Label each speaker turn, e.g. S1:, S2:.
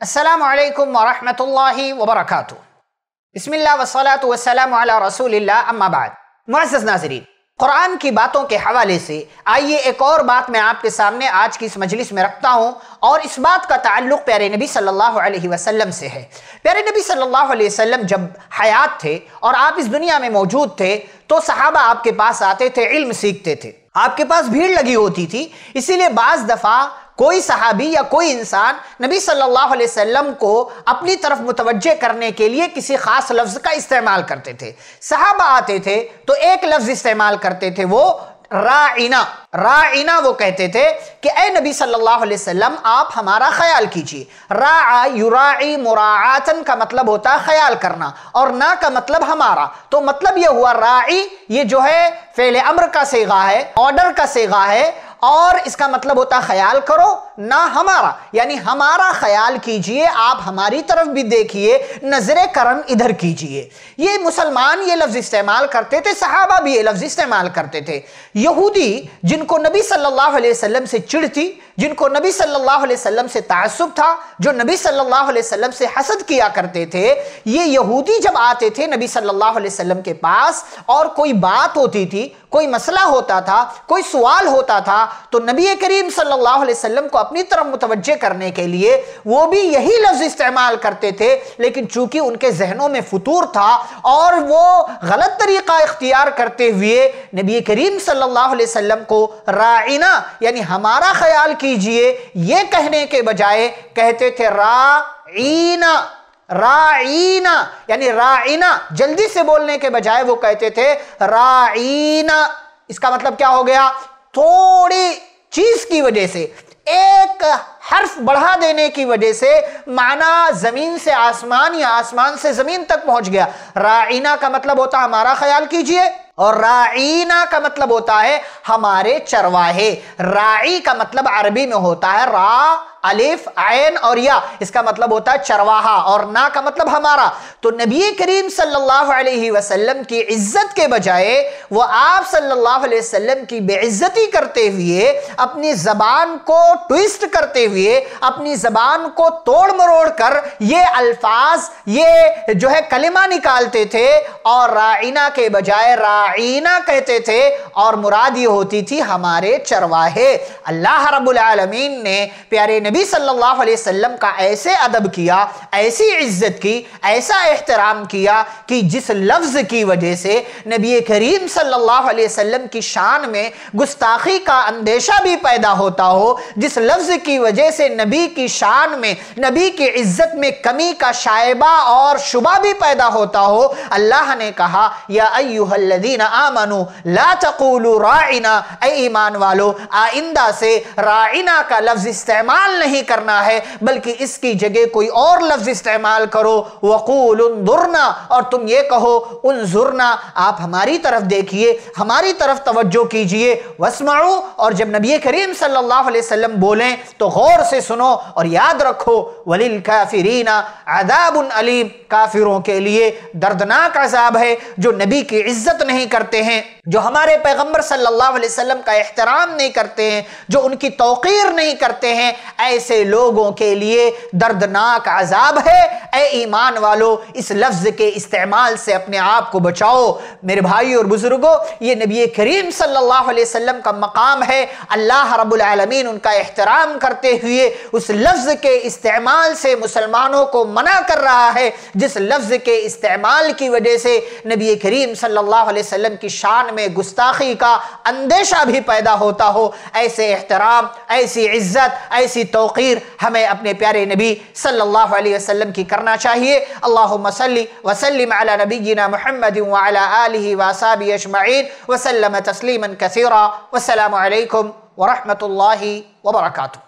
S1: अस्सलाम वालेकुम वरहमतुल्लाहि वबरकातु बिस्मिल्लाह वस्सलातु वस्सलामु अला रसूलिल्लाह अम्मा बाद मुअज़्ज़ज़ नाज़रीन कुरान की बातों के हवाले से आइए एक और बात मैं आपके सामने आज की इस मजलिस में रखता हूँ और इस बात का ताल्लुक प्यारे नबी सल्लल्लाहु अलैहि वसल्लम से है। प्यारे नबी सल्लल्लाहु अलैहि वसल्लम जब हयात थे और आप इस दुनिया में मौजूद थे तो सहाबा आपके पास आते थे, इल्म सीखते थे। आपके पास भीड़ लगी होती थी, इसीलिए बाज दफ़ा कोई सहाबी या कोई इंसान नबी सल्लल्लाहु अलैहि वसल्लम को अपनी तरफ़ मुतवजह करने के लिए किसी खास लफ्ज का इस्तेमाल करते थे। सहाबा आते थे तो एक लफ्ज इस्तेमाल करते थे वो राइना। राइना वो कहते थे कि, ए नबी सल्लल्लाहु अलैहि वसल्लम, आप हमारा ख्याल कीजिए। रा युराई मुरातन का मतलब होता है ख्याल करना और ना का मतलब हमारा। तो मतलब ये हुआ राई, ये जो है, फेले अम्र का सेगा है, ऑर्डर का सेगा है और इसका मतलब होता ख्याल करो, ना हमारा। यानी हमारा ख्याल कीजिए, आप हमारी तरफ़ भी देखिए, नज़र करम इधर कीजिए। ये मुसलमान ये लफ्ज इस्तेमाल करते थे, सहाबा भी ये लफ्ज इस्तेमाल करते थे। यहूदी, जिनको नबी सल्लल्लाहु अलैहि वसल्लम से चिड़ थी, जिनको नबी सल्लल्लाहु अलैहि वसल्लम से तासुब था, जो नबी सल्लल्लाहु अलैहि वसल्लम से हसद किया करते थे, ये यहूदी जब आते थे नबी सल्लल्लाहु अलैहि वसल्लम के पास, और कोई बात होती थी, कोई मसला होता था, कोई सवाल होता था तो नबी करीम सल्लल्लाहु अलैहि वसल्लम को अपनी तरफ़ मुतवजह करने के लिए वो भी यही लफ्ज इस्तेमाल करते थे, लेकिन चूँकि उनके जहनों में फतूर था और वो गलत तरीका इख्तियार करते हुए नबी करीम सल्लल्लाहु अलैहि वसल्लम को राइना, यानी हमारा ख्याल कीजिए, ये कहने के बजाय कहते थे राइना राइना, यानी राइना, जल्दी से बोलने के बजाय वो कहते थे राइना। इसका मतलब क्या हो गया? थोड़ी चीज़ की वजह से, एक हर्फ बढ़ा देने की वजह से माना ज़मीन से आसमान या आसमान से ज़मीन तक पहुँच गया। राइना का मतलब होता है हमारा ख्याल कीजिए, और राइना का मतलब होता है हमारे चरवाहे। राई का मतलब अरबी में होता है रा अलिफ, आयन और या। इसका मतलब होता है चरवाहा और ना का मतलब हमारा। तो नबी करीम सल्लल्लाहु अलैहि वसल्लम की इज़्ज़त के बजाय वो आप सल्लल्लाहु अलैहि वसल्लम की बेइज्जती करते हुए, अपनी जबान को ट्विस्ट करते हुए, अपनी जबान को तोड़ मरोड़ कर ये अल्फाज, ये जो है कलिमा निकालते थे और राइना के बजाय राइना कहते थे और मुराद ये होती थी हमारे चरवाहे। अल्लाह रब्बुल आलमीन ने, प्यारे नबी सल्लल्लाहु अलैहि वसल्लम का ऐसे अदब किया, ऐसी इज़्ज़त की, ऐसा एहतराम किया कि जिस लफ्ज की वजह से नबी करीम सल्लल्लाहु अलैहि वसल्लम की शान में गुस्ताखी का अंदेशा भी पैदा होता हो, जिस लफ्ज की वजह से नबी की शान में, नबी की इज़्ज़त में कमी का शायबा और शुबा भी पैदा होता हो, अल्लाह ने कहा, या अयुहल्लदीन आमनु, ला तकूलू राइना ए ईमान वालो, आइंदा से राइना का लफ्ज इस्तेमाल नहीं करना है, बल्कि इसकी जगह कोई और लफ्ज इस्तेमाल करो। वकूल दुरना और तुम ये कहो, उन जुरना, आप हमारी तरफ़ देखिए, हमारी तरफ़ तवज्जो कीजिए। वसमाऊ, और जब नबी करीम सल्लल्लाहु अलैहि वसल्लम बोलें तो गौर से सुनो और याद रखो, वलिल काफिरीना अदाबुन अलीम, काफिरों के लिए दर्दनाक अजाब है, जो नबी की इज़्ज़त नहीं करते हैं, जो हमारे पैगंबर सल्लल्लाहु अलैहि वसल्लम का एहतराम नहीं करते हैं, जो उनकी तौकीर नहीं करते हैं। ऐसे लोगों के लिए दर्दनाक अजाब है। ए ईमान वालो, इस लफ्ज के इस्तेमाल से अपने आप को बचाओ। मेरे भाई और बुज़ुर्गों, ये नबी करीम सल्लल्लाहु अलैहि वसल्लम का मकाम है। अल्लाह रब्बुल आलमीन उनका एहतराम करते हुए उस लफ्ज के इस्तेमाल से मुसलमानों को मना कर रहा है, जिस लफ्ज के इस्तेमाल की वजह से नबी करीम सल्लल्लाहु अलैहि वसल्लम की शान में गुस्ताखी का अंदेशा भी पैदा होता हो। ऐसे एहतराम, ऐसी इज़्ज़त, ऐसी तोकीर हमें अपने प्यारे नबी सल्लल्लाहु अलैहि वसल्लम की करना चाहिए अल्लाहुम्मा सल्ली वसल्लिम अला नबीना मुहम्मद व अला आलिहि व असहाबि अजमईन वसल्लम तस्लीमन कसीरा वस्सलामु अलैकुम व रहमतुल्लाहि व बरकातुहू